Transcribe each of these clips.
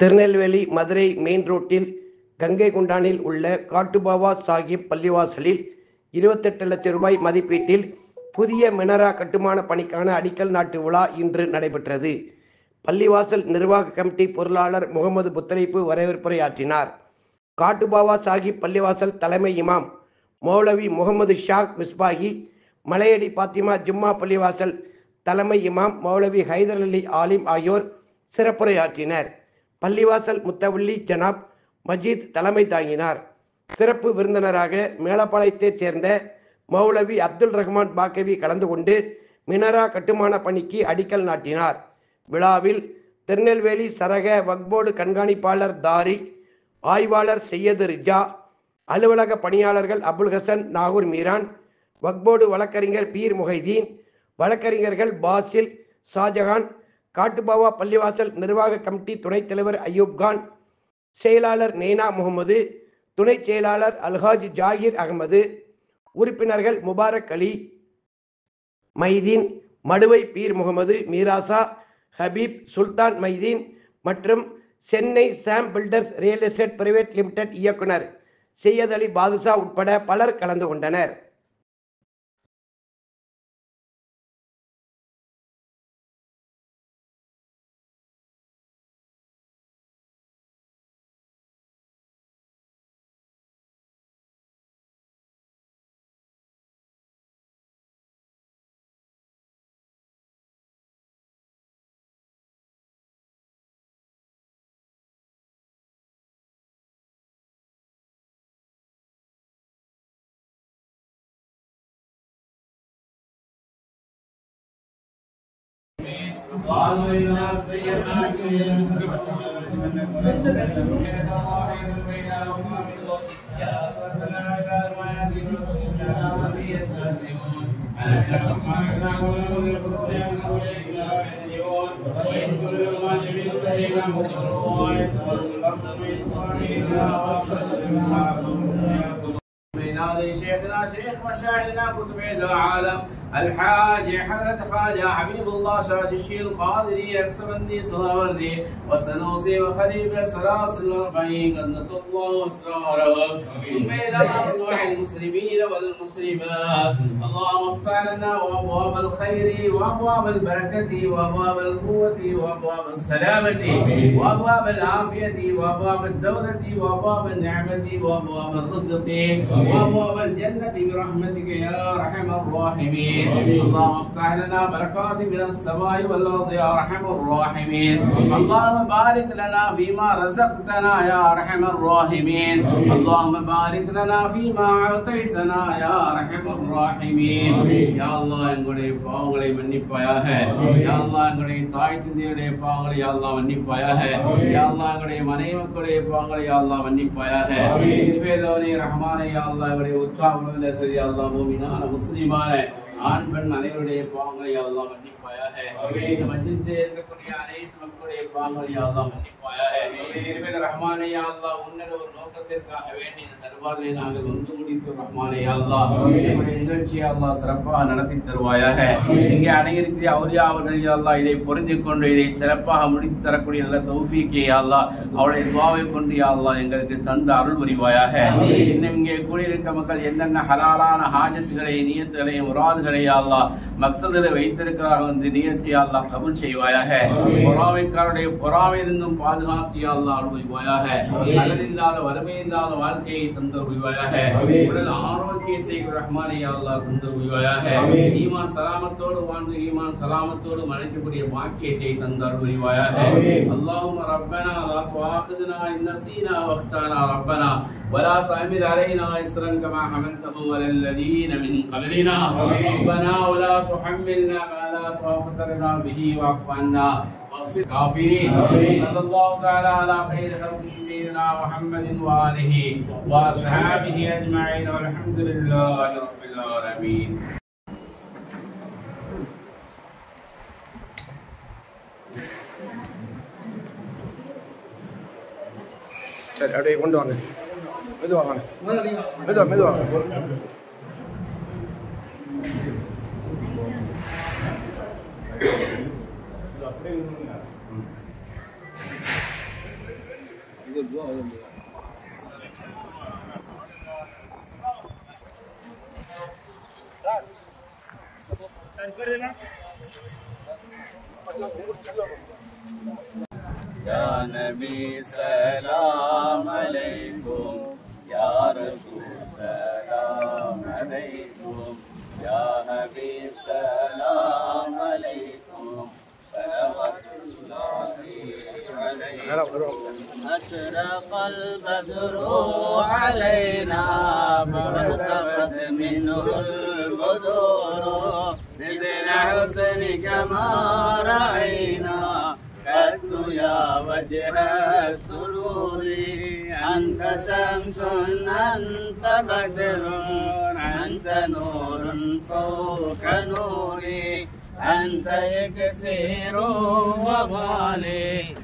Tirunelveli Madurai main ரோட்டில் கங்கை குண்டானில் உள்ள காட்டுபாவா சாஹிப் பள்ளிவாசலில் இருபத்தெட்டு லட்சம் ரூபாய் மதிப்பீட்டில் புதிய மினரா கட்டுமான பணிக்கான அடிக்கல் நாட்டு விழா இன்று நடைபெற்றது. பள்ளிவாசல் நிர்வாக கமிட்டி பொருளாளர் முகமது புத்தரைப்பு வரவேற்புரையாற்றினார் காட்டுபாவா சாஹிப் பள்ளிவாசல் தலைமை இமாம் மௌலவி முகமது ஷாக் மிஸ்பாகி மலையடி பாத்திமா ஜும்மா பள்ளிவாசல் தலைமை இமாம் மௌலவி ஹைதர் அலி ஆலிம் ஆகியோர் சிறப்புரையாற்றினர். பள்ளிவாசல் முத்தவள்ளி ஜனாப் மஜீத் தலைமை தாங்கினார். சிறப்பு விருந்தினராக மேலப்பாளையத்தைச் சேர்ந்த மௌலவி அப்துல் ரஹ்மான் பாக்கவி கலந்து கொண்டு மினரா கட்டுமான பணிக்கு அடிக்கல் நாட்டினார். விழாவில் திருநெல்வேலி சரக வக்போர்டு கண்காணிப்பாளர் தாரிக் ஆய்வாளர் செய்யது ரிஜா அலுவலக பணியாளர்கள் அபுல் ஹசன் நாகூர் மீரான் வக்போர்டு வழக்கறிஞர் பீர் முஹைதீன் வழக்கறிஞர்கள் பாசில் ஷாஜகான் காட்டுபாவா பள்ளிவாசல் நிர்வாக கமிட்டி துணைத் தலைவர் அயூப் கான் செயலாளர் நெய்னா முகமது துணை செயலாளர் அல்ஹாஜ் ஜாகிர் அகமது உறுப்பினர்கள் முபாரக் அலி மைதீன் மடுவை பீர் முகமது மீராசா ஹபீப் சுல்தான் மைதீன் மற்றும் Chennai Sam builders real estate private limited இயக்குனர் சையத் அலி பாதுஷா உட்பட பலர் கலந்து கொண்டனர். قالوا إنا من هذه شيخنا شيخ مشايخنا كتب العالم الحاج حضرت خواجہ حبیب اللہ شاہ جشیل قادری اقسمندی سہروردی وسنوسی وخریب صلى الاربعین قد نسو الله أسراره. إلى اطلع المسلمين والمسلمات. اللهم افتح لنا وابواب الخير وأبواب البركة وأبواب القوة وأبواب السلامة وأبواب العافية وأبواب الدولة وأبواب النعمة وأبواب الرزق وأبواب الجنة برحمتك يا أرحم الراحمين. اللهم افتح لنا بركات من السماء والأرض يا أرحم الراحمين اللهم بارك لنا فيما رزقتنا يا أرحم الراحمين اللهم بارك لنا فيما أعطيتنا يا أرحم الراحمين يا الله எங்களுடைய பாவங்களை மன்னிப்பாயாக யா அல்லாஹ் எங்களுடைய தாய் தந்தையுடைய பாவங்களை யா அல்லாஹ் மன்னிப்பாயாக யா அல்லாஹ் எங்களுடைய மனைவி மக்களுடைய பாவங்களை யா அல்லாஹ் மன்னிப்பாயாக இனிமேலோனே ரஹ்மானே யா அல்லாஹ் எங்களுடைய உற்சாக உறவினர்கள் யா அல்லாஹ் மூமினான முஸ்லிமான ஆண் பெண் அனைவருடைய பாவங்களை யா அல்லாஹ் ரஹ்மானே உன்னத ஒரு நோக்கத்திற்காக வேண்டி இந்த தர்பாரிலே நாங்கள் ஒன்று முடித்து ரஹ்மானே யா அல்லாஹ் என்னுடைய நிகழ்ச்சியை அல்லாஹ் சிறப்பாக நடத்தி தருவாயாக இங்கே அவர்கள் அல்லாஹ் இதை புரிந்து கொண்டு இதை சிறப்பாக முடித்து தரக்கூடிய நல்ல தௌஃபீக்கை யா அல்லாஹ் அவருடைய துவாவை கொண்டு யா அல்லாஹ் எங்களுக்கு தந்த அருள் புரிவாயாக இன்னும் இங்கே கூடியிருக்க மக்கள் என்னென்ன ஹலாலான ஹாஜத்துகளை நியத்துகளை முராதுகளை யா அல்லாஹ் மக்சதில் வைத்திருக்கிறார்கள் வந்து நியத்தை யா அல்லாஹ் கபூல் செய்வாயாக பொறாமைக்காரருடைய பொறாமையிலிருந்தும் பாதுகாத்து யா அல்லாஹ் அருள் புரிவாயாக அகல் இல்லாத வறுமை இல்லாத வாழ்க்கையை தந்தர் புரிவாயாக உடல் ஆரோக்கியத்தை ரஹ்மானே யா அல்லாஹ் தந்தர் புரிவாயாக ஈமான் சலாமத்தோடு வாழ்ந்து ஈமான் சலாமத்தோடு மறைக்கக்கூடிய பாக்கியத்தை தந்தர் புரிவாயாக اللهم ربنا لا تؤاخذنا إن نسينا واخطأنا ربنا ولا تحمل علينا إصرا كما حملته على الذين من قبلنا ربنا ولا تحملنا ما لا طاقة لنا به واعف عنا واغفر الكافرين صلى الله تعالى على خير خلقه سيدنا محمد وآله وأصحابه أجمعين والحمد لله رب العالمين சரி அப்படியே கொண்டு வாங்க மெதுவா வாங்க மெதுவா மெதுவா يا نبي سلام عليكم. يا رسول سلام عليكم. يا حبيب سلام عليكم صلوات الله عليكم أشرق البدر علينا فارتفت منه البدور مثل حسنك ما رأينا. قد يا وجه السرور. أنت شمس أنت بدر أنت نور فوق نوري. أنت يكسير وغالي.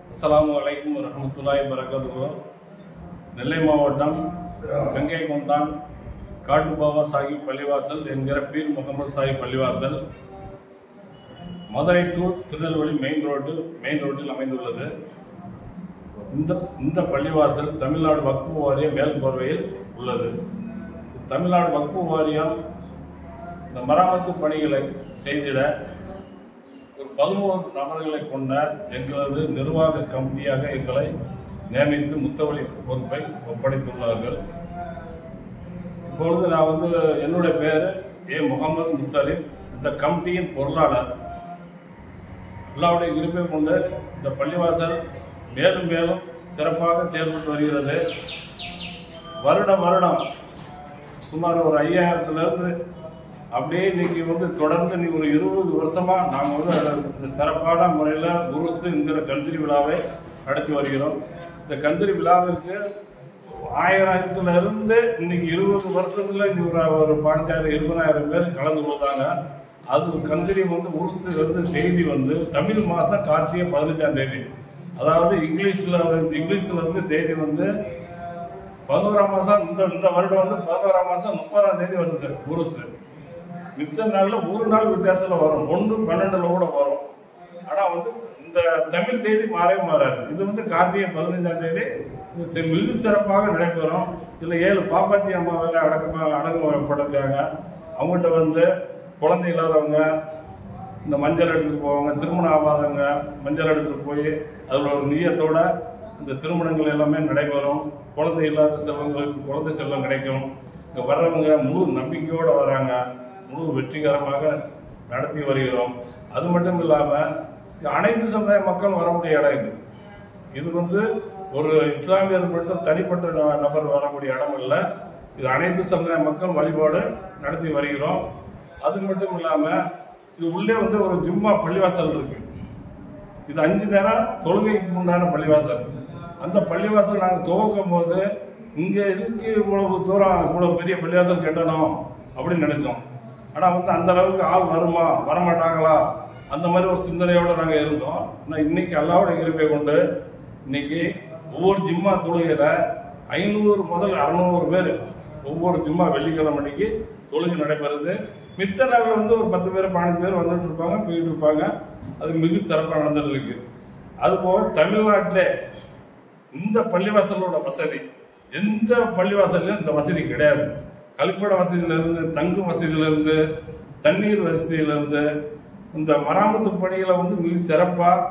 அஸ்லாம் வலைக்கம் வரமத்துல்லாய் வரகதுவோம் நெல்லை மாவட்டம் கங்கை கொண்டான் காட்டு பாபா சாஹிப் பள்ளிவாசல் என்கிற பீர் முகமது சாஹிப் பள்ளிவாசல். Madurai to Tirunelveli main road main ரோட்டில் அமைந்துள்ளது. இந்த இந்த பள்ளிவாசல் தமிழ்நாடு வக்பு வாரிய மேல்பார்வையில் உள்ளது. தமிழ்நாடு வக்பு வாரியம் இந்த மராமத்து பணிகளை செய்திட ஒரு பதினோரு நபர்களை கொண்ட எங்களது நிர்வாக கமிட்டியாக எங்களை நியமித்து முத்தவழி பொறுப்பை ஒப்படைத்துள்ளார்கள். இப்பொழுது நான் வந்து என்னுடைய பேர் ஏ. முகமது முத்தலிம் இந்த கமிட்டியின் பொருளாளர். எல்லாவுடைய இருப்பை கொண்டு இந்த பள்ளிவாசல் மேலும் மேலும் சிறப்பாக செயல்பட்டு வருகிறது. வருடம் வருடம் சுமார் ஒரு ஐயாயிரத்துலேருந்து அப்படியே இன்றைக்கி வந்து தொடர்ந்து நீ ஒரு இருபது வருஷமாக நாங்கள் வந்து இந்த சிறப்பான முறையில் உருசு என்கிற கந்திரி விழாவை நடத்தி வருகிறோம். இந்த கந்திரி விழாவிற்கு ஆயிரத்துல இருந்து இன்னைக்கு இருபது வருஷத்துல இன்னைக்கு ஒரு பதினஞ்சாயிரம் இருபதாயிரம் பேர் கலந்து கொள்ளுதாங்க அது கந்திரி வந்து உருசு வந்து செய்தி வந்து தமிழ் மாதம் கார்த்திகை பதினஞ்சாம் தேதி. அதாவது இங்கிலீஷில் வந்து இங்கிலீஷில் வந்து தேதி வந்து பதினோராம் மாதம் இந்த இந்த வருடம் வந்து பதினோராம் மாதம் முப்பதாம் தேதி வருது சார் உருசு மித்த நாளில் ஒரு நாள் வித்தியாசத்தில் வரும் ஒன்று பன்னெண்டுல கூட வரும். ஆனால் வந்து தமிழ் தேதி மாறவே மாறாது. இது வந்து கார்த்திகை பதினஞ்சாம் தேதி. இது மிக சிறப்பாக நடைபெறும். இதில் ஏழு பாப்பாத்தி அம்மா வேற அடக்கமாக அடங்கப்பட்டிருக்காங்க. அவங்ககிட்ட வந்து குழந்தை இல்லாதவங்க இந்த மஞ்சள் எடுத்துகிட்டு போவாங்க திருமணம் ஆகாதவங்க மஞ்சள் எடுத்துட்டு போய் அதில் ஒரு நியத்தோட இந்த திருமணங்கள் எல்லாமே நடைபெறும். குழந்தை இல்லாத செல்வங்களுக்கு குழந்தை செல்வம் கிடைக்கும். இங்கே வர்றவங்க முழு நம்பிக்கையோடு வராங்க. முழு வெற்றிகரமாக நடத்தி வருகிறோம். அது மட்டும் இல்லாமல் அனைத்து சமுதாய மக்கள் வரக்கூடிய இடம் இது. இது வந்து ஒரு இஸ்லாமியர் மட்டும் தனிப்பட்ட ந- நபர் வரக்கூடிய இடம் இல்லை இது அனைத்து சமுதாய மக்கள் வழிபாடு நடத்தி வருகிறோம். அது மட்டும் இல்லாமல் இது உள்ளே வந்து ஒரு ஜும்மா பள்ளிவாசல் இருக்கு. இது அஞ்சு நேரம் தொழுகைக்கு முன்னான பள்ளிவாசல். அந்த பள்ளிவாசல் நாங்கள் துவக்கும் போது இங்கே இதுக்கு இவ்வளவு தூரம் இவ்வளோ பெரிய பள்ளிவாசல் கட்டணும் அப்படின்னு நினைச்சோம். ஆனால் வந்து அந்த அளவுக்கு ஆள் வருமா வரமாட்டாங்களா? அந்த மாதிரி ஒரு சிந்தனையோட நாங்கள் இருந்தோம். ஆனால் இன்னைக்கு அல்லாவோட இருப்பை கொண்டு இன்னைக்கு ஒவ்வொரு ஜிம்மா தொழுகையில ஐநூறு முதல் அறுநூறு பேர் ஒவ்வொரு ஜிம்மா வெள்ளிக்கிழமை அன்னைக்கு தொழுகை நடைபெறுது. மித்த நாளில் வந்து ஒரு பத்து பேர் பதினஞ்சு பேர் வந்துட்டு இருப்பாங்க போயிட்டு இருப்பாங்க. அது மிக சிறப்பாக நடந்துட்டு இருக்கு அதுபோக தமிழ்நாட்டிலே இந்த பள்ளிவாசலோட வசதி எந்த பள்ளிவாசல்லையும் இந்த வசதி கிடையாது. கழிப்பிட வசதியிலிருந்து தங்கு தங்கும் தண்ணீர் வசதியிலிருந்து இந்த மராமத்து பணிகளை வந்து மிக சிறப்பாக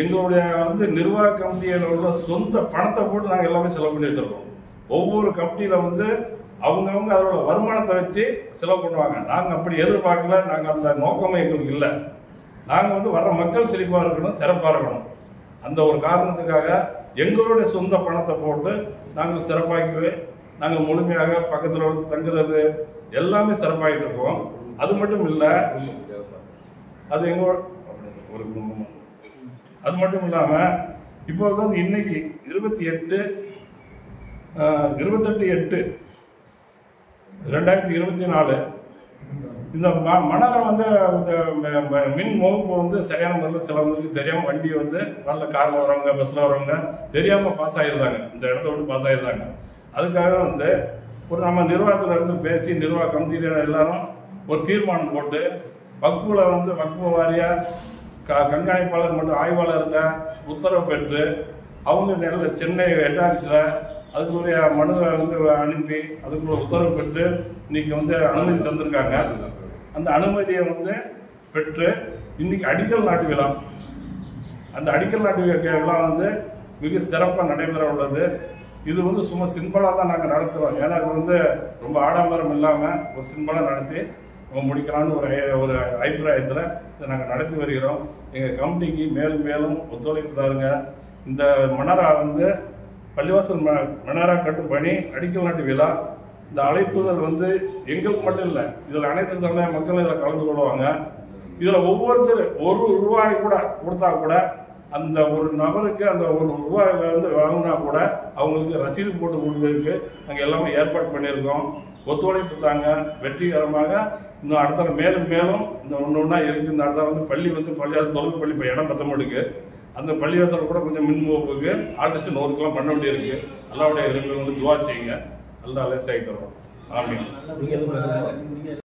எங்களுடைய வந்து நிர்வாக கமிட்டியில் உள்ள சொந்த பணத்தை போட்டு நாங்கள் எல்லாமே செலவு பண்ணி வச்சிருக்கோம். ஒவ்வொரு கமிட்டியில் வந்து அவங்கவுங்க அதோட வருமானத்தை வச்சு செலவு பண்ணுவாங்க. நாங்கள் அப்படி எதிர்பார்க்கல. நாங்கள் அந்த நோக்கமே எங்களுக்கு இல்லை. நாங்கள் வந்து வர்ற மக்கள் செழிப்பாக இருக்கணும் சிறப்பாக இருக்கணும். அந்த ஒரு காரணத்துக்காக எங்களுடைய சொந்த பணத்தை போட்டு நாங்கள் சிறப்பாகவே நாங்கள் முழுமையாக பக்கத்தில் வந்து தங்குறது எல்லாமே சிறப்பாகிட்டு இருக்கோம். அது மட்டும் இல்லை அது எங்க ஒரு குடும்பம். அது மட்டும் இல்லாம இப்போ வந்து இன்னைக்கு இருபத்தி எட்டு இருபத்தெட்டு எட்டு ரெண்டாயிரத்தி இருபத்தி நாலு. இந்த ம- மணலை வந்து இந்த ம- மின் முகப்பு வந்து சரியான முறையில் சிலவங்களுக்கு தெரியாமல் வண்டி வந்து நல்ல காரில் வரவங்க பஸ்ஸில் வரவங்க தெரியாமல் பாஸ் ஆகிருந்தாங்க இந்த இடத்த விட்டு பாஸ் ஆகிருந்தாங்க அதுக்காக வந்து ஒரு நம்ம நிர்வாகத்தில் இருந்து பேசி நிர்வாக கமிட்டியில் எல்லாரும் ஒரு தீர்மானம் போட்டு வக்குவில் வந்து வக்குவ வாரியா க கண்காணிப்பாளர் மற்றும் ஆய்வாளர்கிட்ட உத்தரவு பெற்று அவங்க நல்ல சென்னை ஹெட் ஆஃபீஸில் அதுக்குரிய மனுவை வந்து அனுப்பி அதுக்குள்ள உத்தரவு பெற்று இன்றைக்கி வந்து அனுமதி தந்திருக்காங்க. அந்த அனுமதியை வந்து பெற்று இன்றைக்கி அடிக்கல் நாட்டு விழா. அந்த அடிக்கல் நாட்டு விழா வந்து மிக சிறப்பாக நடைபெற உள்ளது. இது வந்து சும்மா சிம்பிளாக தான் நாங்கள் நடத்துகிறோம் ஏன்னா இது வந்து ரொம்ப ஆடம்பரம் இல்லாமல் ஒரு சிம்பிளாக நடத்தி முடிக்கலான்னு ஒரு ஒரு அபிப்பிராயத்தில் இதை நாங்கள் நடத்தி வருகிறோம். எங்கள் கமிட்டிக்கு மேலும் மேலும் ஒத்துழைப்பு தாருங்க. இந்த மணரா வந்து பள்ளிவாசல் ம மணரா கட்டும் பணி அடிக்கல் நாட்டு விழா இந்த அழைப்புதல் வந்து எங்களுக்கு மட்டும் இல்லை இதில் அனைத்து சமுதாய மக்களும் இதில் கலந்து கொள்வாங்க. இதில் ஒவ்வொருத்தர் ஒரு ரூபாய் கூட கொடுத்தா கூட அந்த ஒரு நபருக்கு அந்த ஒரு ரூபாய் வந்து வாங்கினா கூட அவங்களுக்கு ரசீது போட்டு கொடுக்கறதுக்கு நாங்கள் எல்லாமே ஏற்பாடு பண்ணியிருக்கோம். ஒத்துழைப்பு தாங்க. வெற்றிகரமாக இன்னும் அடுத்த மேலும் மேலும் இந்த ஒன்று ஒன்றா இருக்குது இந்த அடுத்த வந்து பள்ளி வந்து பள்ளிவாசல் தொடர்பு பள்ளி இப்போ இடம் பத்த மாட்டுக்கு. அந்த பள்ளிவாசல் கூட கொஞ்சம் மின்முகப்புக்கு ஆல்ட்ரேஷன் ஒர்க்லாம் பண்ண வேண்டியிருக்கு. அல்லாவுடைய இறைவன் வந்து துவா செய்யுங்க. நல்லா அலசி ஆகி தரோம் ஆமாம்